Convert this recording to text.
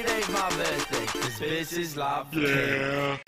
it ain't my birthday, cause bitches love. Yeah.